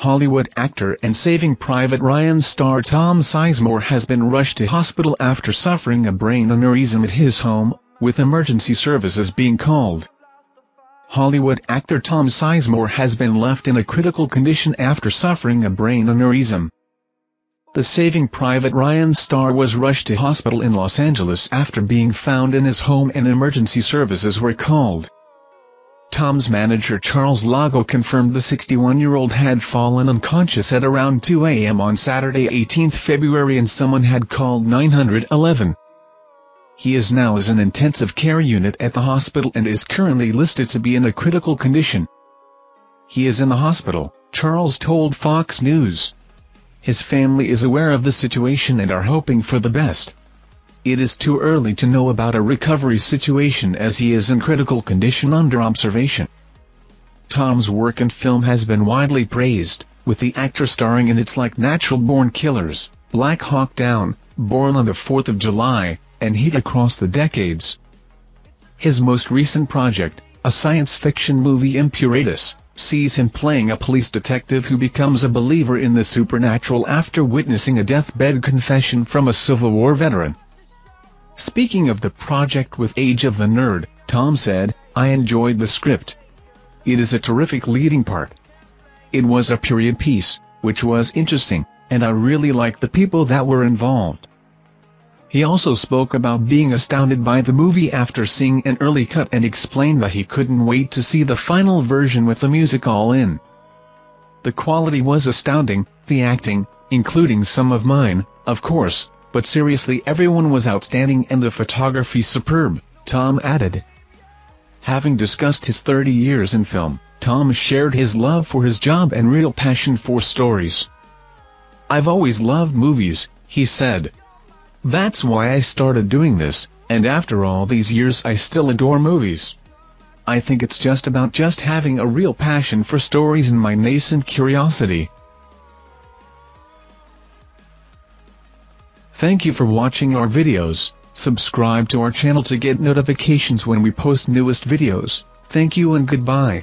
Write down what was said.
Hollywood actor and Saving Private Ryan star Tom Sizemore has been rushed to hospital after suffering a brain aneurysm at his home, with emergency services being called. Hollywood actor Tom Sizemore has been left in a critical condition after suffering a brain aneurysm. The Saving Private Ryan star was rushed to hospital in Los Angeles after being found in his home and emergency services were called. Tom's manager Charles Lago confirmed the 61-year-old had fallen unconscious at around 2 a.m. on Saturday 18 February and someone had called 911. He is now in an intensive care unit at the hospital and is currently listed to be in a critical condition. He is in the hospital, Charles told Fox News. His family is aware of the situation and are hoping for the best. It is too early to know about a recovery situation as he is in critical condition under observation. Tom's work in film has been widely praised, with the actor starring in It's Like Natural Born Killers, Black Hawk Down, Born on the 4th of July, and Heat Across the Decades. His most recent project, a science fiction movie Impuratus, sees him playing a police detective who becomes a believer in the supernatural after witnessing a deathbed confession from a Civil War veteran. Speaking of the project with Age of the Nerd, Tom said, I enjoyed the script. It is a terrific leading part. It was a period piece, which was interesting, and I really liked the people that were involved. He also spoke about being astounded by the movie after seeing an early cut and explained that he couldn't wait to see the final version with the music all in. The quality was astounding, the acting, including some of mine, of course, but seriously everyone was outstanding and the photography superb, Tom added. Having discussed his 30 years in film, Tom shared his love for his job and real passion for stories. I've always loved movies, he said. That's why I started doing this, and after all these years I still adore movies. I think it's just about just having a real passion for stories and my nascent curiosity. Thank you for watching our videos, subscribe to our channel to get notifications when we post newest videos, thank you and goodbye.